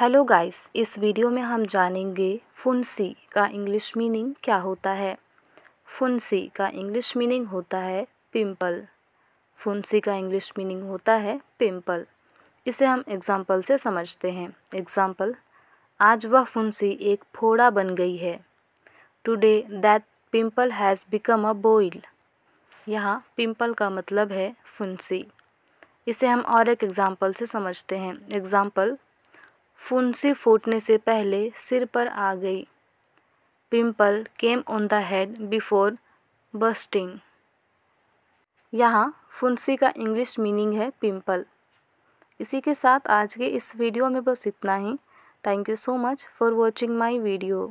Hello guys, इस video में हम जानेंगे फुंसी का इंग्लिश मीनिंग क्या होता है। फुंसी का इंग्लिश मीनिंग होता है पिंपल फुंसी का इंग्लिश मीनिंग होता है पिंपल इसे हम एग्ज़ाम्पल से समझते हैं। एग्ज़ाम्पल आज वह फुंसी एक फोड़ा बन गई है। Today that pimple has become a boil यहाँ पिंपल का मतलब है फुंसी। इसे हम और एक एग्ज़ाम्पल से समझते हैं। एग्ज़ाम्पल फुंसी फूटने से पहले सिर पर आ गई। Pimple came on the head before busting यहाँ फुंसी का इंग्लिश मीनिंग है पिंपल। इसी के साथ आज के इस वीडियो में बस इतना ही। Thank you so much for watching my video